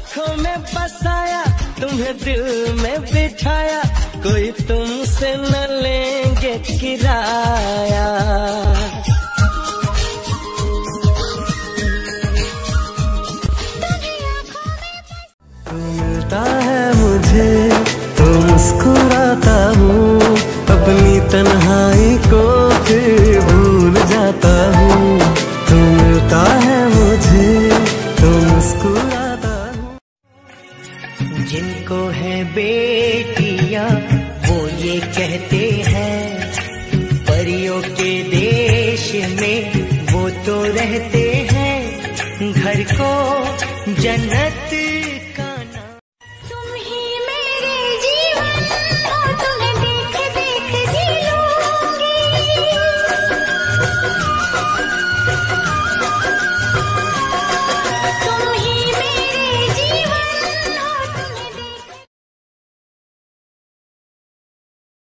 आँखों में बसाया, तुम्हें दिल में बिठाया, कोई तुमसे न लेंगे किराया। मिलता है मुझे तो मुस्कुराता हूँ, अपनी तन्हाई को फिर भूल जाता हूँ। जिनको है बेटिया, वो ये कहते हैं, परियों के देश में वो तो रहते हैं, घर को जन्नत